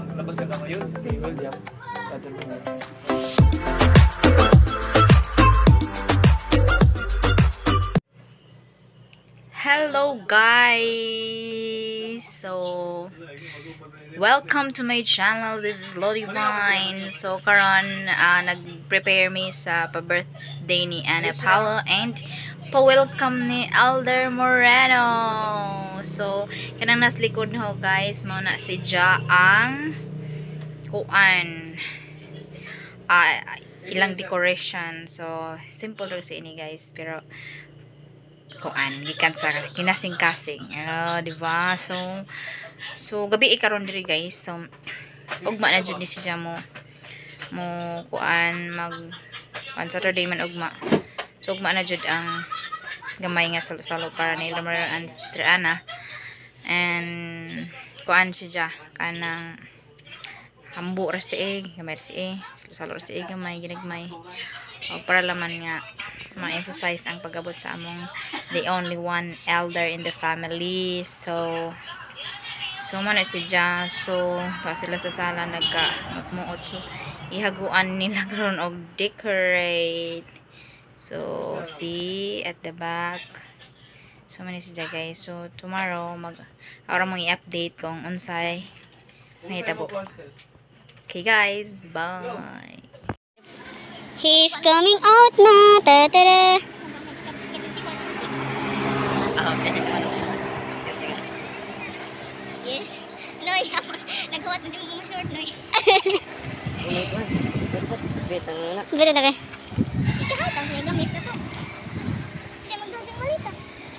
Labas na. Brother William. Hello guys! So, welcome to my channel. This is Lodi Vine. So, karon ah, nag-prepare me sa pa-birthday ni Ana Paolo and pa-welcome ni Alder Moreno. So, kanang nas likod ho guys, mo na si Ja ang kuan ah, ilang decoration. So, simple lang sa ini guys. Pero, kuan gikan sa kinasing-kasing oh, di ba so so gabi ikaron diri guys so ugma na jud ni siya mo mo kuan mag kuan Saturday man ugma so ugma na jud ang gamay nga salo-salo para ni Lamar and Sister Anna and kuan siya kanang hambo ra si eh gamay si eh. Salo-salo ra si eh gamay ginagmay. O para laman nga ma-emphasize ang pagabot sa among the only one elder in the family. So so mo na si Ja so ta sila sa sala nagka magmuot so ihaguan nila karon og decorate so see at the back so man si Ja guys so tomorrow mag ara mong i-update kung unsay mahitabo okay guys bye He's coming out na. Ta-ta-da. Yes. Noy, nagkuhat na yung mga short, Noy. Ganda na kay. Ikahat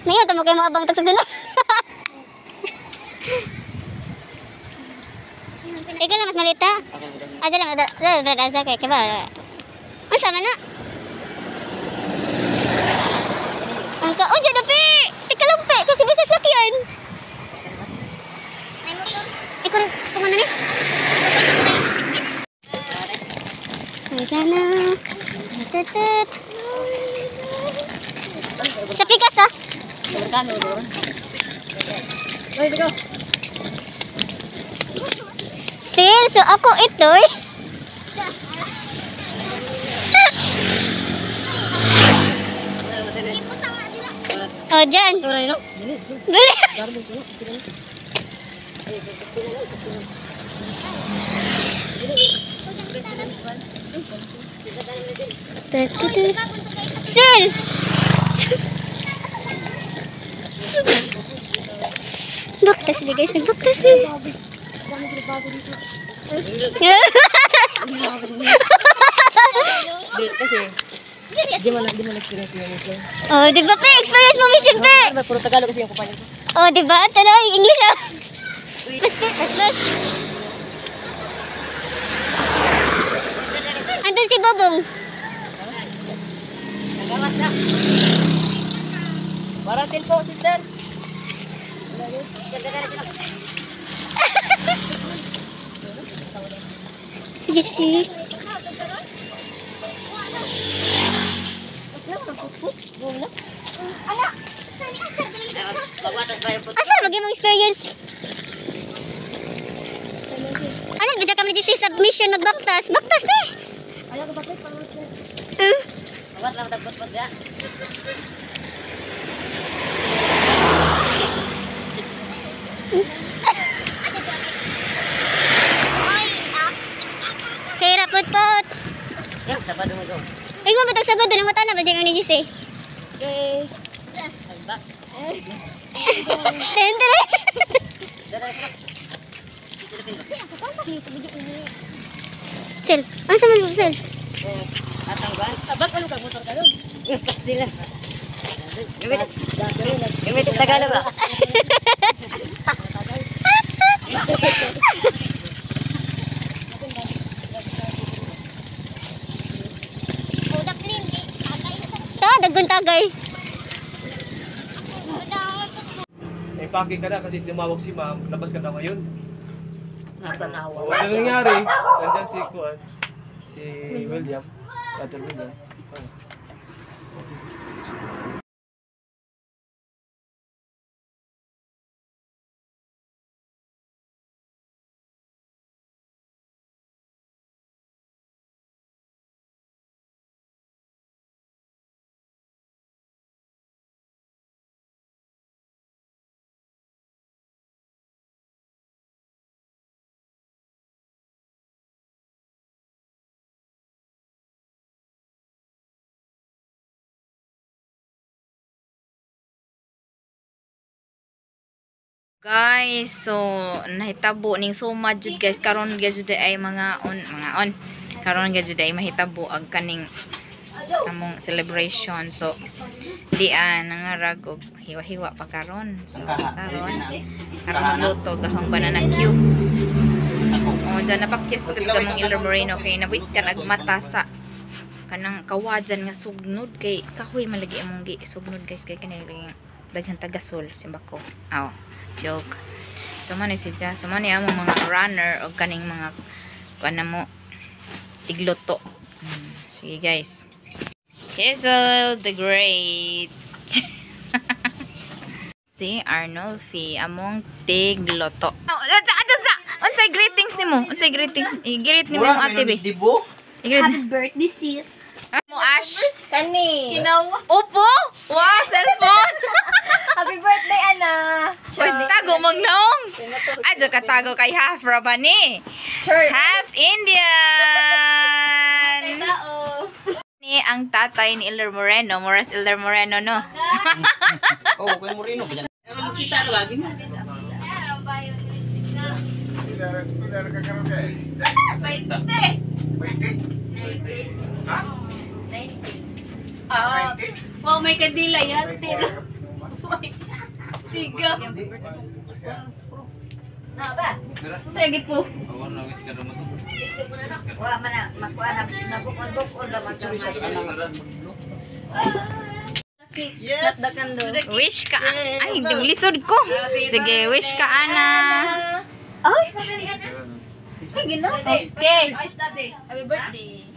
Ngayon, tamo kayo mga bang tagsag na. Ikaw lang mas malita. Asa lang, da, da, da, da, da, kay, kaya ba? Ang sama na. Ang ka, oh, dyan na, pe! Teka lang, pe, kasi bisa sakyan. May motor. Ikaw rin, kumana ni? Na. Tutut. Sil, so ako ito, eh. Oh, dyan. Dali. Sil! Baktas na guys, nagbaktas na. Di, kasi, di mo na, di mo na experience yun. Oh, di ba pe? Experience mo mission pe? Ano, puro Tagalog kasi yung kumpanya ko. Oh, di ba? Tanong English ah. Mas pe, mas mas. Andun si Bobong. Nagawas na. Baratin po, sister. Jesse. Asa bagi mong experience? Ano, bidya kami Jesse submission magbaktas. Baktas ni. Ayaw ko bakit? Uh, Magwat lang tagpot po dyan. kay rapot pot. Yan, sabado mo doon. Ay, mo bitag sabado na mata na ba dyan ni Jesse? Okay. Alba. Tendre. Sel, ano sa mga sel? Oh, atangguan. Abag, ano ka? Motor ka doon? Pastila. Gamit, gamit ang Tagalog ah. Paki ka na kasi tumawag si ma'am. Labas ka na ngayon. Natanawa. Oh, ano nangyari? Nandiyan si Kuan. Si William. Brother William. Oh. Guys, so nahitabo ning suma jud guys karon gyud ay mga on mga on. Karon gyud ay mahitabo ag kaning among celebration. So di ah nangarag og hiwa-hiwa pa karon. So karon karon magluto gahong banana cube. Oh, dyan napakyas pagkat sa gamong Ilor Moreno kay nabit ka nagmata sa kanang kawajan nga sugnod kay kahoy malagi among gi sugnod guys kay kanay daghan tagasol simbako. Aw, joke. So man ni si Ja, so man ni among mga runner o kaning mga kuan mo tigluto. Hmm. Sige guys. Hazel the Great. si Arnolfi among tigloto. Oh, unsay greetings nimo? Unsay greetings? I-greet nimo yung ate be. I-greet. birthday, sis. Mo Ash. Kani. Ginawa. Opo! Wow, cellphone! Happy birthday, Ana. Uy, tago magnaong. Adyo ka tago kay half Rabani. Half Indian. Ni ang tatay ni Ilder Moreno, Moras Ilder Moreno, no? Oo, kay Moreno ba yan? Pero makita na lagi mo. Ah, wow, may kadila yan. Tira. Sige po. Wa man na makuha na nabukon-bukon ra man Yes! Wish ka. Ay, lisod ko. Sige, wish ka, Ana. Ay! Sige na. Okay. Happy birthday.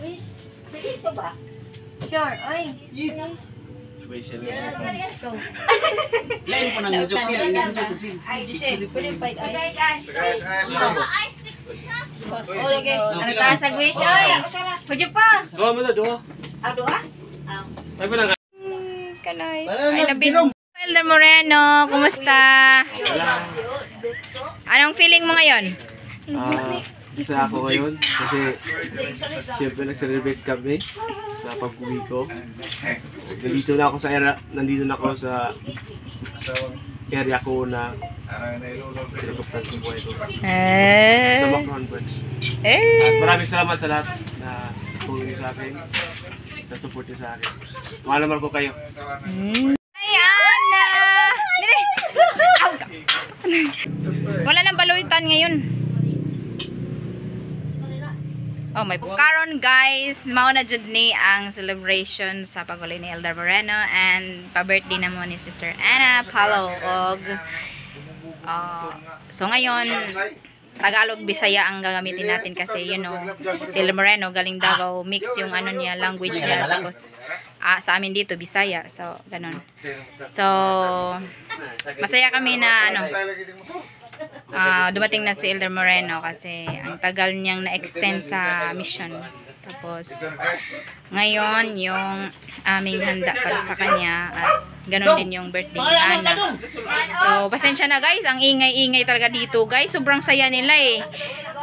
Wish. Sige pa ba? Sure. Ay. Yes! Special. Go. Lain pa nang joke sila, hindi joke sila. Ay, Jose. Pwede pa ice. Oh, okay. Ano ka sa wish? Ay, pwede pa. Doha mo na, doha. Ado ah? Ay pa lang. Kanay. Ay. Jerome. Elder Moreno, kumusta? Anong feeling mo ngayon? Ah, isa ako ngayon kasi syempre nag-celebrate kami sa pag-uwi ko. Nandito na ako sa era, nandito na ako sa area ko na pinaguptan sa buhay ko. Eh. Sa Macron Branch. At Eh. maraming salamat sa lahat na tulong niyo sa akin, sa support niyo sa akin. Mahal naman ko kayo. Ka. Wala nang baluitan ngayon. Oh, may karon guys, mao na jud ni ang celebration sa paguli ni Elder Moreno and pa-birthday na mo ni Sister Anna Palo og. Ah, so ngayon Tagalog Bisaya ang gagamitin natin kasi you know si Elder Moreno galing Davao mix yung ano niya language niya tapos ah, sa amin dito Bisaya so ganun. So masaya kami na ano ah, dumating na si Elder Moreno kasi ang tagal niyang na-extend sa mission. Tapos ngayon yung aming handa para sa kanya at ganun din yung birthday ni Ana. so pasensya na guys ang ingay-ingay talaga dito. Guys sobrang saya nila eh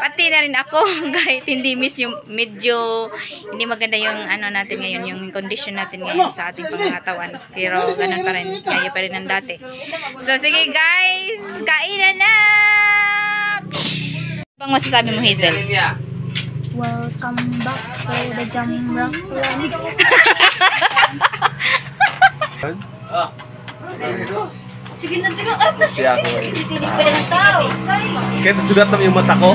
pati na rin ako kahit hindi miss yung medyo hindi maganda yung ano natin ngayon yung condition natin ngayon sa ating pangangatawan pero ganun pa rin kaya pa rin ang dati so sige guys kainan na bang masasabi mo Hazel? Welcome back to the Run. Sige na, sige na. Na ako ngayon. Tinig pa rin ang tao. Kahit nasugat naman yung mata ko,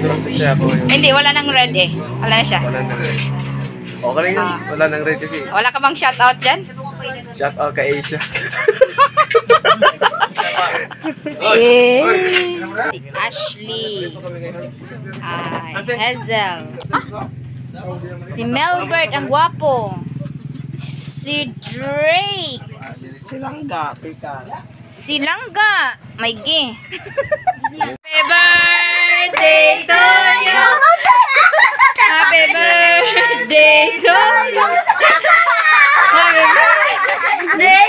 ako hindi wala nang red eh wala na siya Wala nang red. Okay lang yun. Wala nang red kasi. wala ka bang shoutout dyan? Shout out kay Asia. Eh. Si Ashley. Ay, Hazel. Si Melbert, ang gwapo. Si Drake. Silangga, pika. Si Langga. May gi. Happy birthday to you. Happy birthday to you. Happy birthday.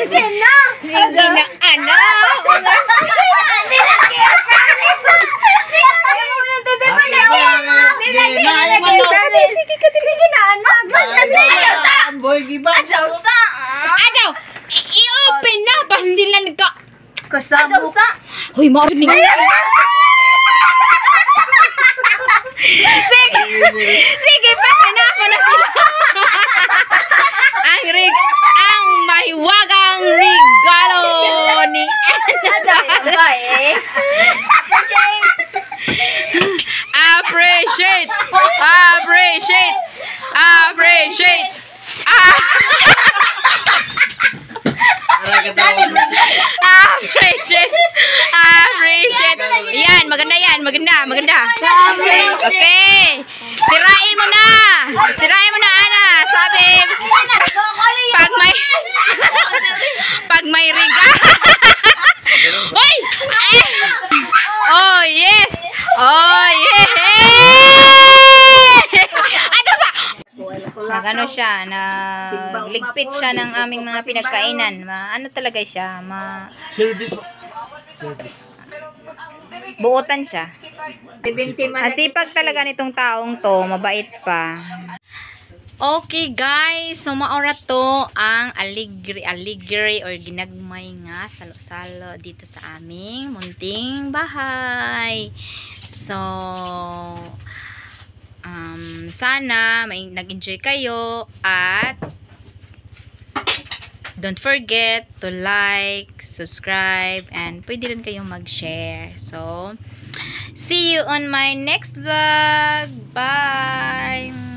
Sige na. Sige na, anak. Wala Boy, giba. Adaw, i-open na. pastilan ka. Kasabo. Hoy, mo ni. Sige. Sige pa hanapon na sila. ang rig ang mahiwagang regalo ni Appreciate! Appreciate! Appreciate! Ah! Appreciate! Appreciate! Yan, maganda yan, maganda, maganda. Okay. Sirain mo na. Sirain mo na, Ana. Sabi, pag may, pag may riga. Hoy! Eh! Oh, yes! Oh, yeah! Ato sa... Nagano siya, nagligpit siya ng aming mga pinagkainan. Ma, ano talaga siya, ma, Service. Service. Buotan siya. Ang sipag talaga nitong taong to, mabait pa. Okay guys, so maora to ang aligri aligri or ginagmay nga salo-salo dito sa aming munting bahay. So um, sana may nag-enjoy kayo at don't forget to like, subscribe, and pwede rin kayong mag-share. So, see you on my next vlog. Bye!